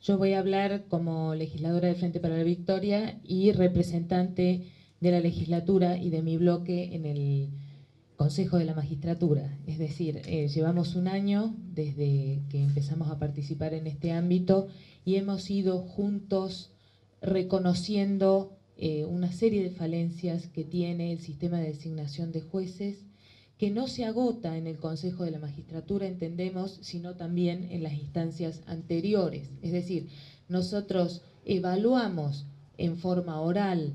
Yo voy a hablar como legisladora del Frente para la Victoria y representante de la legislatura y de mi bloque en el Consejo de la Magistratura. Es decir, eh, llevamos un año desde que empezamos a participar en este ámbito y hemos ido juntos reconociendo eh, una serie de falencias que tiene el sistema de designación de jueces, que no se agota en el Consejo de la Magistratura, entendemos, sino también en las instancias anteriores. Es decir, nosotros evaluamos en forma oral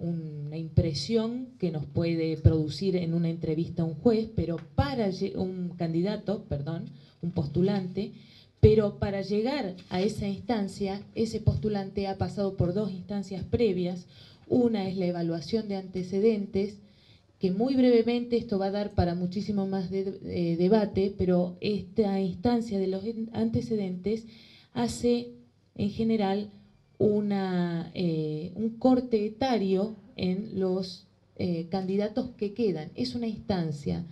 una impresión que nos puede producir en una entrevista un juez, pero para un candidato, perdón, un postulante, pero para llegar a esa instancia, ese postulante ha pasado por dos instancias previas. Una es la evaluación de antecedentes, que muy brevemente esto va a dar para muchísimo más de, debate, pero esta instancia de los antecedentes hace en general una, eh, un corte etario en los eh, candidatos que quedan. Es una instancia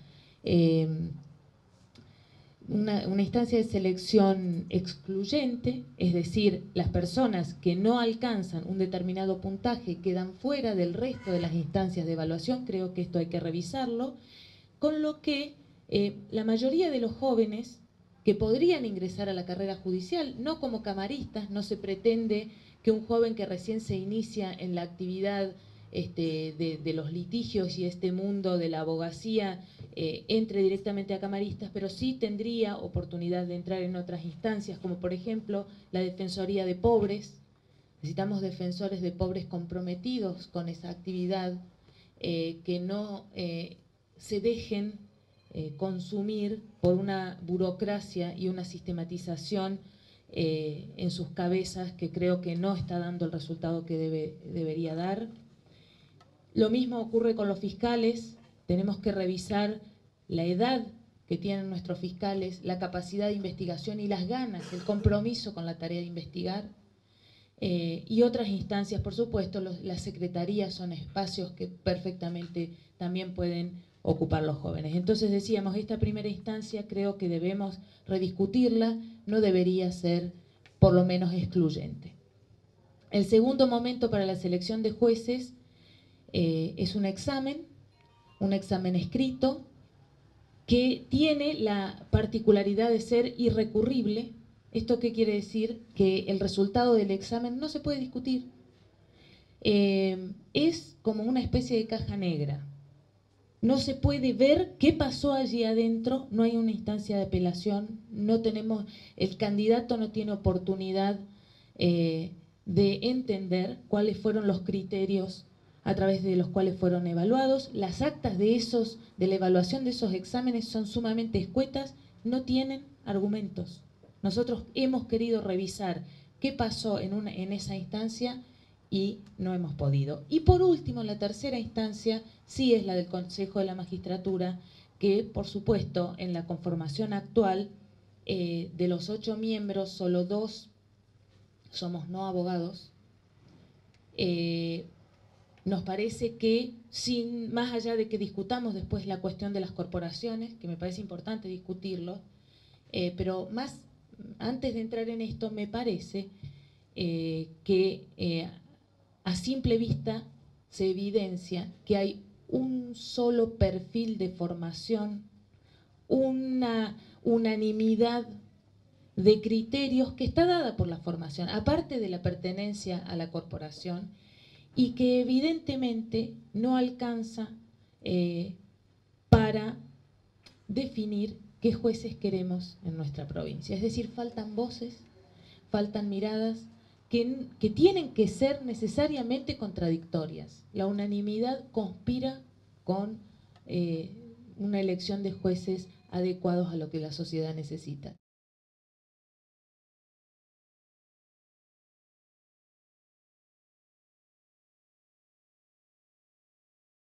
una, instancia de selección excluyente, es decir, las personas que no alcanzan un determinado puntaje quedan fuera del resto de las instancias de evaluación, creo que esto hay que revisarlo, con lo que eh, la mayoría de los jóvenes que podrían ingresar a la carrera judicial, no como camaristas, no se pretende que un joven que recién se inicia en la actividad este, de, los litigios y este mundo de la abogacía eh, entre directamente a camaristas, pero sí tendría oportunidad de entrar en otras instancias, como por ejemplo la Defensoría de Pobres. Necesitamos defensores de pobres comprometidos con esa actividad, eh, que no eh, se dejen consumir por una burocracia y una sistematización en sus cabezas que creo que no está dando el resultado que debe, debería dar. Lo mismo ocurre con los fiscales, tenemos que revisar la edad que tienen nuestros fiscales, la capacidad de investigación y las ganas, el compromiso con la tarea de investigar. Eh, y otras instancias, por supuesto, las secretarías son espacios que perfectamente también pueden ocupar los jóvenes. Entonces decíamos, esta primera instancia creo que debemos rediscutirla, no debería ser por lo menos excluyente. El segundo momento para la selección de jueces eh, es un examen, un examen escrito, que tiene la particularidad de ser irrecurrible. ¿Esto qué quiere decir? Que el resultado del examen no se puede discutir. Eh, es como una especie de caja negra. No se puede ver qué pasó allí adentro, no hay una instancia de apelación, no tenemos, el candidato no tiene oportunidad eh, de entender cuáles fueron los criterios a través de los cuales fueron evaluados. Las actas de, esos, de la evaluación de esos exámenes son sumamente escuetas, no tienen argumentos. Nosotros hemos querido revisar qué pasó en, una, en esa instancia y no hemos podido. Y por último, la tercera instancia sí es la del Consejo de la Magistratura, que por supuesto en la conformación actual eh, de los ocho miembros, solo dos somos no abogados. Eh, nos parece que, sin, más allá de que discutamos después la cuestión de las corporaciones, que me parece importante discutirlo, eh, pero más antes de entrar en esto, me parece eh, que eh, a simple vista se evidencia que hay un solo perfil de formación, una unanimidad de criterios que está dada por la formación, aparte de la pertenencia a la corporación, y que evidentemente no alcanza eh, para definir qué jueces queremos en nuestra provincia. Es decir, faltan voces, faltan miradas que, tienen que ser necesariamente contradictorias. La unanimidad conspira con eh, una elección de jueces adecuados a lo que la sociedad necesita.